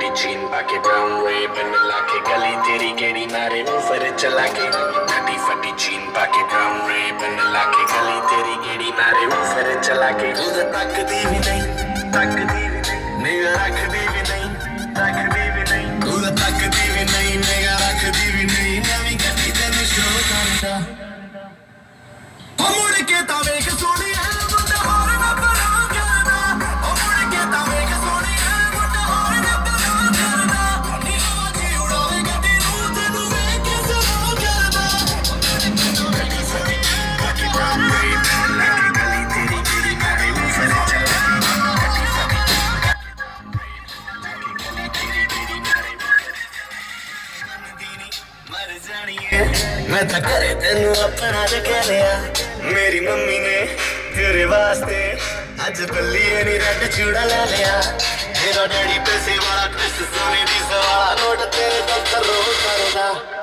gene पाके brown Ray-Ban लाके गली तेरी केड़ी मारे ऊपर चला के फटी फटी जीन पाके ब्राउन रेबन लाके गली तेरी केड़ी मारे ऊपर चला के तू तो तकदी भी नहीं तकदी भी नहीं निगाह रखदी भी नहीं तकदी भी नहीं तू तो तकदी भी नहीं निगाह रखदी भी नहीं नवी गड्डी तेन शो करदा ਉਹ मर जानी है मैं तो करे तेनू अपना ते कह लिया मेरी मम्मी ने तेरे वास्ते अज बल्लिए नी रेड चूड़ा ले लिया तेरा डैडी पैसे वाला कृष्ण सोने दी सवाला नोट तेरे दफ्तर रोज करदा